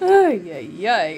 ay, ay, ay.